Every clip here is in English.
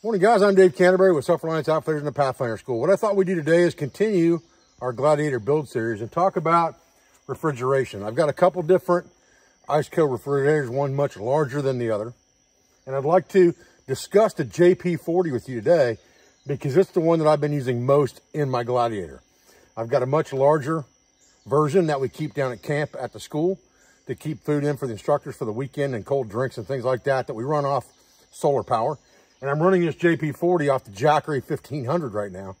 Morning guys, I'm Dave Canterbury with Self-Reliance Outfitters in the Pathfinder School. What I thought we'd do today is continue our Gladiator build series and talk about refrigeration. I've got a couple different Iceco refrigerators, one much larger than the other. And I'd like to discuss the JP40 with you today because it's the one that I've been using most in my Gladiator. I've got a much larger version that we keep down at camp at the school to keep food in for the instructors for the weekend and cold drinks and things like that that we run off solar power. And I'm running this JP40 off the Jackery 1500 right now.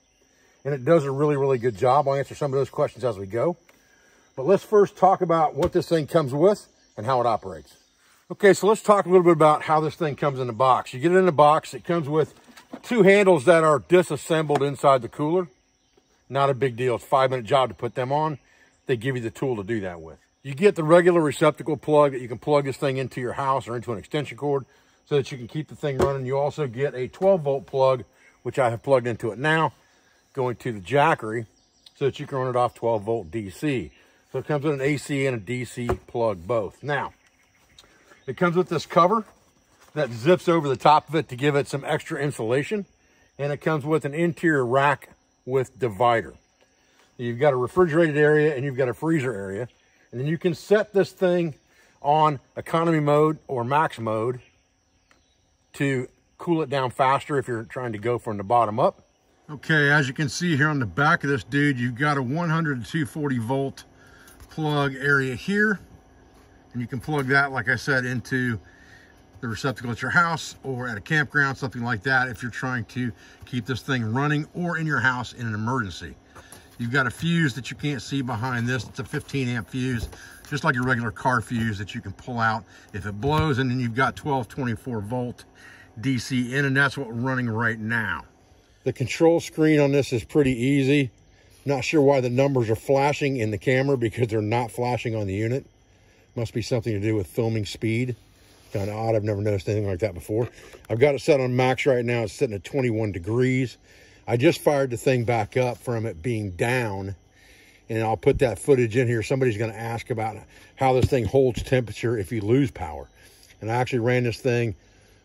And it does a really, really good job. I'll answer some of those questions as we go. But let's first talk about what this thing comes with and how it operates. Okay, so let's talk a little bit about how this thing comes in the box. You get it in the box. It comes with two handles that are disassembled inside the cooler. Not a big deal. It's a five minute job to put them on. They give you the tool to do that with. You get the regular receptacle plug that you can plug this thing into your house or into an extension cord so that you can keep the thing running. You also get a 12 volt plug, which I have plugged into it now, going to the Jackery so that you can run it off 12 volt DC. So it comes with an AC and a DC plug both. Now, it comes with this cover that zips over the top of it to give it some extra insulation. And it comes with an interior rack with divider. You've got a refrigerated area and you've got a freezer area. And then you can set this thing on economy mode or max mode to cool it down faster if you're trying to go from the bottom up. Okay, as you can see here on the back of this dude, you've got a 100 to 240 volt plug area here. And you can plug that, like I said, into the receptacle at your house or at a campground, something like that, if you're trying to keep this thing running or in your house in an emergency. You've got a fuse that you can't see behind this. It's a 15 amp fuse, just like a regular car fuse that you can pull out if it blows. And then you've got 12, 24 volt DC in, and that's what we're running right now. The control screen on this is pretty easy. Not sure why the numbers are flashing in the camera because they're not flashing on the unit. Must be something to do with filming speed. Kind of odd. I've never noticed anything like that before. I've got it set on max right now. It's sitting at 21 degrees. I just fired the thing back up from it being down and I'll put that footage in here. Somebody's going to ask about how this thing holds temperature if you lose power. And I actually ran this thing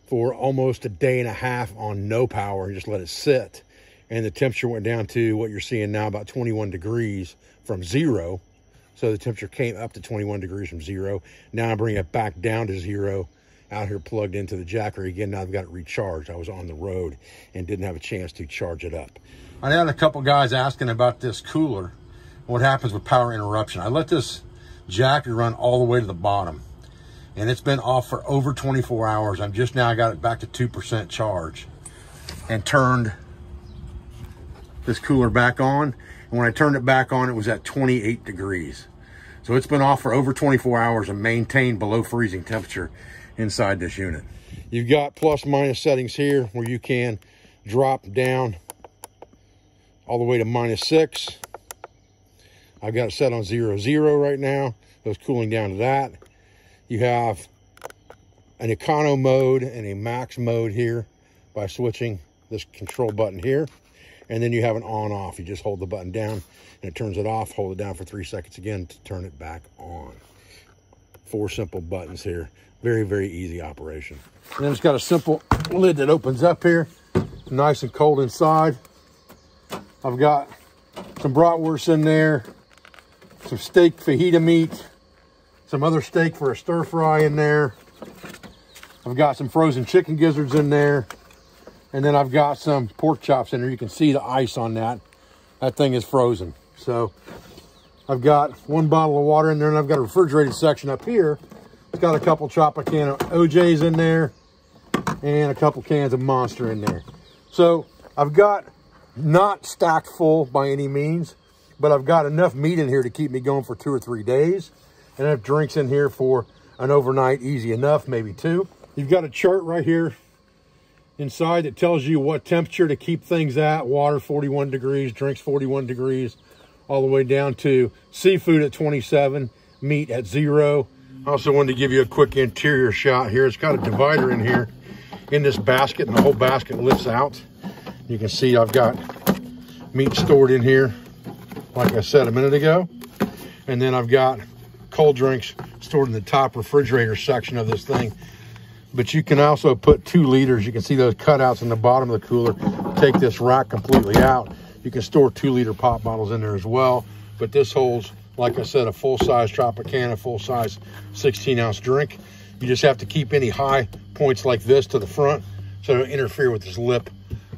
for almost a day and a half on no power and just let it sit. And the temperature went down to what you're seeing now, about 21 degrees from zero. So the temperature came up to 21 degrees from zero. Now I bring it back down to zero out here plugged into the Jackery again. Now I've got it recharged. I was on the road and didn't have a chance to charge it up. I had a couple guys asking about this cooler. What happens with power interruption? I let this Jackery run all the way to the bottom and it's been off for over 24 hours. I'm just now I got it back to 2% charge and turned this cooler back on. And when I turned it back on, it was at 28 degrees. So it's been off for over 24 hours and maintained below freezing temperature inside this unit. You've got plus minus settings here where you can drop down all the way to minus six. I've got it set on zero, zero right now. So it's cooling down to that. You have an econo mode and a max mode here by switching this control button here. And then you have an on off. You just hold the button down and it turns it off. Hold it down for three seconds again to turn it back on. Four simple buttons here. Very, very easy operation. And then it's got a simple lid that opens up here. Nice and cold inside. I've got some bratwurst in there, some steak fajita meat, some other steak for a stir fry in there. I've got some frozen chicken gizzards in there. And then I've got some pork chops in there. You can see the ice on that. That thing is frozen. So I've got one bottle of water in there and I've got a refrigerated section up here. It's got a couple Tropicana OJs in there and a couple cans of Monster in there. So I've got not stacked full by any means, but I've got enough meat in here to keep me going for two or three days and I have drinks in here for an overnight easy enough, maybe two. You've got a chart right here inside that tells you what temperature to keep things at. Water 41 degrees, drinks 41 degrees, all the way down to seafood at 27, meat at zero. I also wanted to give you a quick interior shot here. It's got a divider in here in this basket and the whole basket lifts out. You can see I've got meat stored in here, like I said a minute ago. And then I've got cold drinks stored in the top refrigerator section of this thing but you can also put two liters. You can see those cutouts in the bottom of the cooler. Take this rack completely out. You can store two liter pop bottles in there as well. But this holds, like I said, a full-size Tropicana, full-size 16 ounce drink. You just have to keep any high points like this to the front so it don't interfere with this lip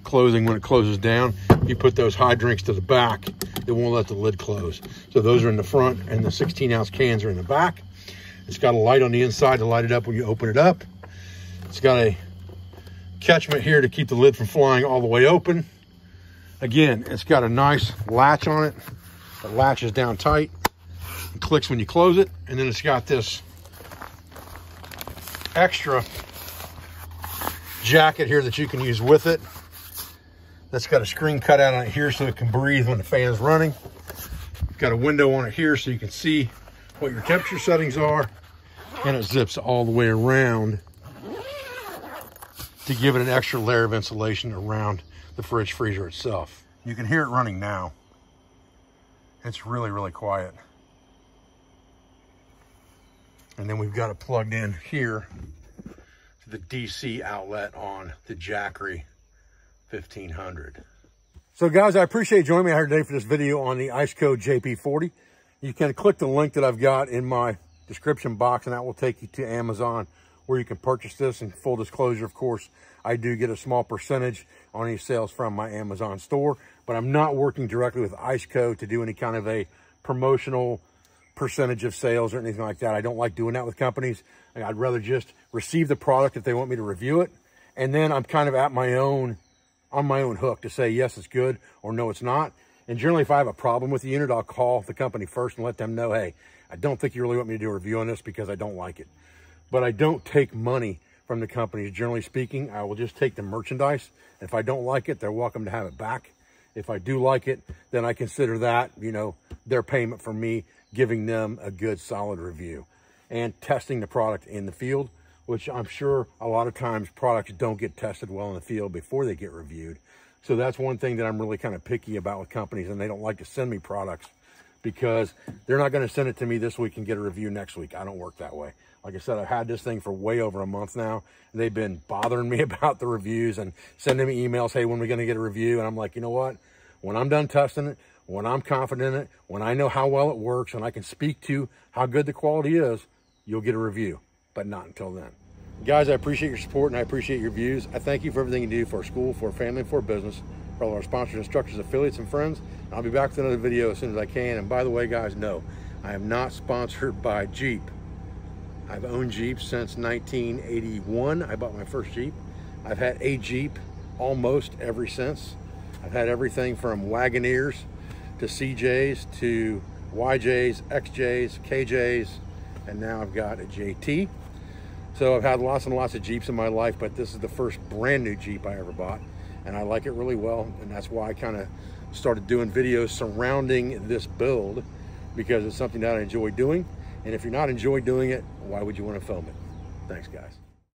closing when it closes down. You put those high drinks to the back, it won't let the lid close. So those are in the front and the 16 ounce cans are in the back. It's got a light on the inside to light it up when you open it up. It's got a catchment here to keep the lid from flying all the way open. Again, it's got a nice latch on it. It latches down tight. It clicks when you close it. And then it's got this extra jacket here that you can use with it. That's got a screen cut out on it here so it can breathe when the fan's running. Got a window on it here so you can see what your temperature settings are. And it zips all the way around to give it an extra layer of insulation around the fridge freezer itself. You can hear it running now. It's really, really quiet. And then we've got it plugged in here to the DC outlet on the Jackery 1500. So guys, I appreciate joining me here today for this video on the Iceco JP40. You can click the link that I've got in my description box and that will take you to Amazon where you can purchase this. And full disclosure, of course, I do get a small percentage on any sales from my Amazon store, but I'm not working directly with Iceco to do any kind of a promotional percentage of sales or anything like that. I don't like doing that with companies. I'd rather just receive the product if they want me to review it. And then I'm kind of at my own, on my own hook to say, yes, it's good or no, it's not. And generally, if I have a problem with the unit, I'll call the company first and let them know, hey, I don't think you really want me to do a review on this because I don't like it but I don't take money from the companies. Generally speaking, I will just take the merchandise. If I don't like it, they're welcome to have it back. If I do like it, then I consider that, you know, their payment for me giving them a good solid review and testing the product in the field, which I'm sure a lot of times products don't get tested well in the field before they get reviewed. So that's one thing that I'm really kind of picky about with companies and they don't like to send me products because they're not going to send it to me this week and get a review next week. I don't work that way. Like I said, I've had this thing for way over a month now. They've been bothering me about the reviews and sending me emails. Hey, when are we going to get a review? And I'm like, you know what? When I'm done testing it, when I'm confident in it, when I know how well it works and I can speak to how good the quality is, you'll get a review, but not until then. Guys, I appreciate your support and I appreciate your views. I thank you for everything you do for school, for family, for business for all our sponsors, instructors, affiliates, and friends. I'll be back with another video as soon as I can. And by the way, guys, no, I am not sponsored by Jeep. I've owned Jeep since 1981. I bought my first Jeep. I've had a Jeep almost ever since. I've had everything from Wagoneers to CJs to YJs, XJs, KJs, and now I've got a JT. So I've had lots and lots of Jeeps in my life, but this is the first brand new Jeep I ever bought and I like it really well. And that's why I kind of started doing videos surrounding this build because it's something that I enjoy doing. And if you're not enjoying doing it, why would you want to film it? Thanks, guys.